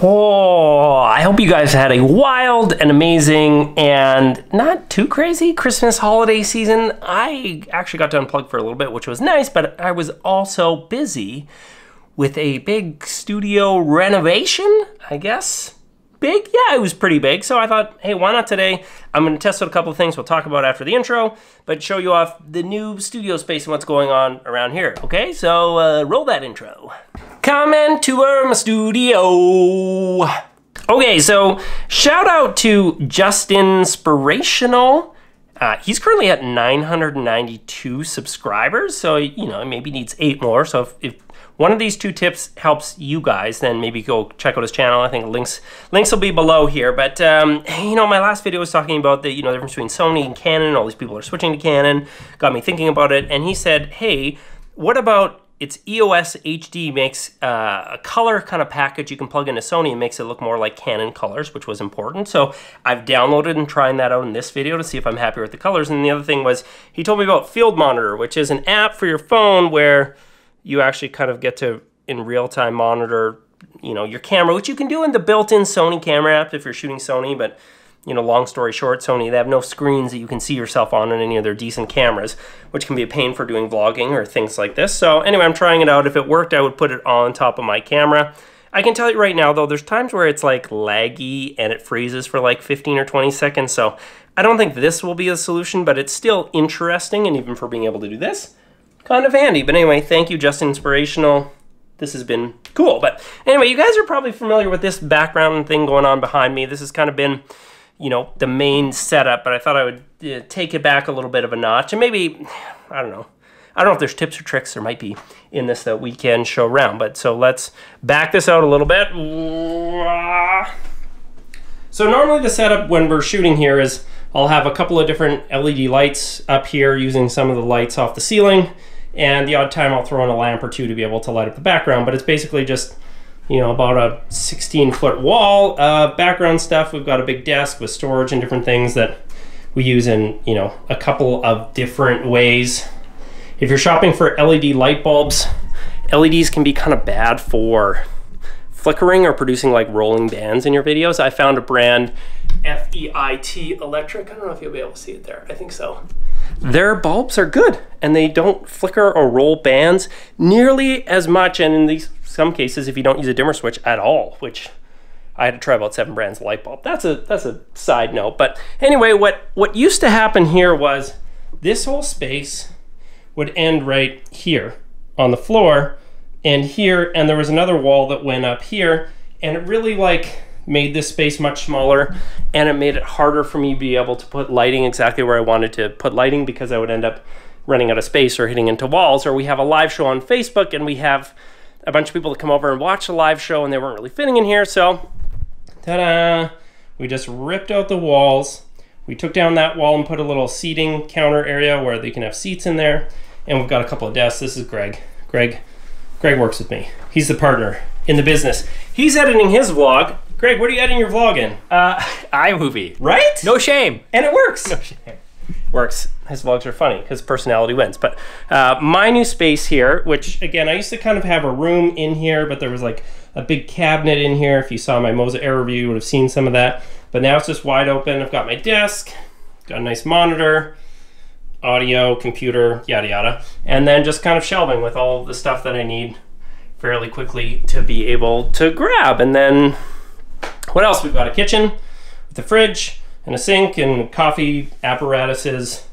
Oh, I hope you guys had a wild and amazing and not too crazy Christmas holiday season. I actually got to unplug for a little bit, which was nice, but I was also busy with a big studio renovation, I guess. Big? Yeah, it was pretty big. So I thought, hey, why not today? I'm going to test out a couple things we'll talk about after the intro, but show you off the new studio space and what's going on around here. Okay, so uh, roll that intro. Come and tour my studio. Okay, so shout out to Justinspirational. Uh, he's currently at 992 subscribers, so you know maybe needs eight more. So if, if one of these two tips helps you guys, then maybe go check out his channel. I think links links will be below here. But um, you know, my last video was talking about the you know difference between Sony and Canon. All these people are switching to Canon. Got me thinking about it, and he said, "Hey, what about its EOSHD makes uh, a color kind of package you can plug into Sony and makes it look more like Canon colors, which was important. So I've downloaded and trying that out in this video to see if I'm happy with the colors. And the other thing was he told me about Field Monitor, which is an app for your phone where you actually kind of get to in real time monitor, you know, your camera, which you can do in the built-in Sony camera app if you're shooting Sony, but you know, long story short, Sony, they have no screens that you can see yourself on in any of their decent cameras, which can be a pain for doing vlogging or things like this. So anyway, I'm trying it out. If it worked, I would put it on top of my camera. I can tell you right now, though, there's times where it's like laggy and it freezes for like 15 or 20 seconds. So I don't think this will be a solution, but it's still interesting. And even for being able to do this, kind of handy. But anyway, thank you, Justinspirational. This has been cool. But anyway, you guys are probably familiar with this background thing going on behind me. This has kind of been you know, the main setup, but I thought I would uh, take it back a little bit of a notch and maybe, I don't know, I don't know if there's tips or tricks there might be in this that we can show around, but so let's back this out a little bit. So normally the setup when we're shooting here is I'll have a couple of different LED lights up here using some of the lights off the ceiling and the odd time I'll throw in a lamp or two to be able to light up the background, but it's basically just you know, about a 16 foot wall. Uh, background stuff, we've got a big desk with storage and different things that we use in, you know, a couple of different ways. If you're shopping for LED light bulbs, LEDs can be kind of bad for flickering or producing like rolling bands in your videos. I found a brand, FEIT Electric. I don't know if you'll be able to see it there. I think so. Their bulbs are good and they don't flicker or roll bands nearly as much. And in these some cases if you don't use a dimmer switch at all, which I had to try about seven brands of light bulb. That's a that's a side note. But anyway, what what used to happen here was this whole space would end right here on the floor and here and there was another wall that went up here and it really like made this space much smaller and it made it harder for me to be able to put lighting exactly where I wanted to put lighting because I would end up running out of space or hitting into walls or we have a live show on Facebook and we have a bunch of people to come over and watch the live show and they weren't really fitting in here. So, ta-da, we just ripped out the walls. We took down that wall and put a little seating counter area where they can have seats in there. And we've got a couple of desks. This is Greg. Greg, Greg works with me. He's the partner in the business. He's editing his vlog. Greg, what are you editing your vlog in? Uh, iMovie. Right? No shame. And it works. No shame works. His vlogs are funny. His personality wins. But uh, my new space here, which again, I used to kind of have a room in here, but there was like a big cabinet in here. If you saw my Moza Air review, you would have seen some of that. But now it's just wide open. I've got my desk, got a nice monitor, audio, computer, yada yada. And then just kind of shelving with all the stuff that I need fairly quickly to be able to grab. And then what else? We've got a kitchen with a fridge and a sink and coffee apparatuses.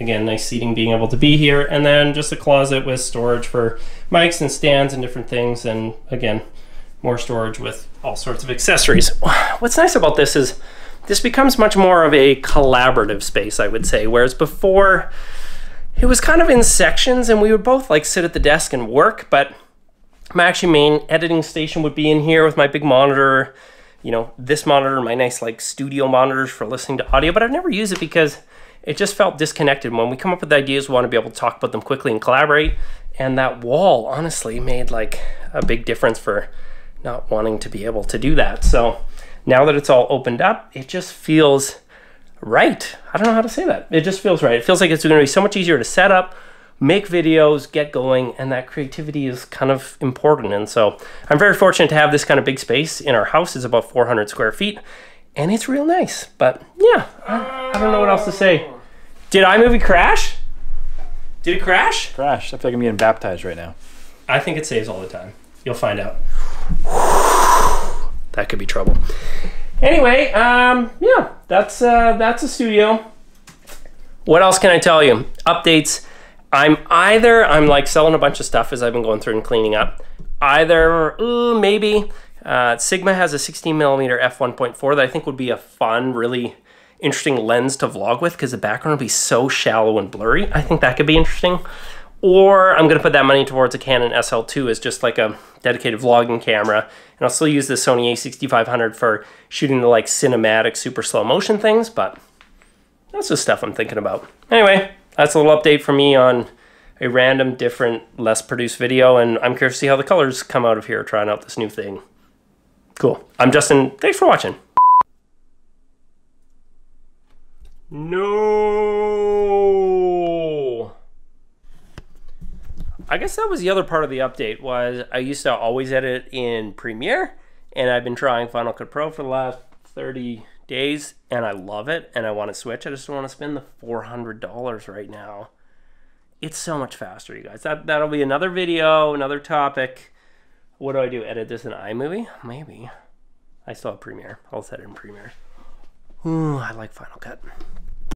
Again, nice seating being able to be here. And then just a closet with storage for mics and stands and different things. And again, more storage with all sorts of accessories. What's nice about this is this becomes much more of a collaborative space, I would say. Whereas before, it was kind of in sections and we would both like sit at the desk and work, but my actually main editing station would be in here with my big monitor you know, this monitor, my nice like studio monitors for listening to audio, but I've never used it because it just felt disconnected. When we come up with ideas, we want to be able to talk about them quickly and collaborate. And that wall honestly made like a big difference for not wanting to be able to do that. So now that it's all opened up, it just feels right. I don't know how to say that. It just feels right. It feels like it's going to be so much easier to set up, make videos, get going, and that creativity is kind of important. And so I'm very fortunate to have this kind of big space in our house. It's about 400 square feet, and it's real nice. But yeah, I, I don't know what else to say. Did iMovie crash? Did it crash? Crash. I feel like I'm getting baptized right now. I think it saves all the time. You'll find out. That could be trouble. Anyway, um, yeah, that's uh, that's a studio. What else can I tell you? Updates. I'm either I'm like selling a bunch of stuff as I've been going through and cleaning up. Either ooh, maybe uh, Sigma has a 16 millimeter f1.4 that I think would be a fun, really interesting lens to vlog with because the background would be so shallow and blurry. I think that could be interesting. Or I'm going to put that money towards a Canon SL2 as just like a dedicated vlogging camera. And I'll still use the Sony a6500 for shooting the like cinematic super slow motion things, but that's the stuff I'm thinking about. Anyway, that's a little update from me on a random, different, less produced video, and I'm curious to see how the colors come out of here trying out this new thing. Cool. I'm Justin. Thanks for watching. No. I guess that was the other part of the update was I used to always edit in Premiere and I've been trying Final Cut Pro for the last 30 days and I love it and I want to switch. I just don't want to spend the $400 right now. It's so much faster, you guys. That that'll be another video, another topic. What do I do? Edit this in iMovie? Maybe. I still have Premiere. I'll set it in Premiere. Ooh, I like Final Cut.